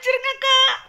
anjir ngakak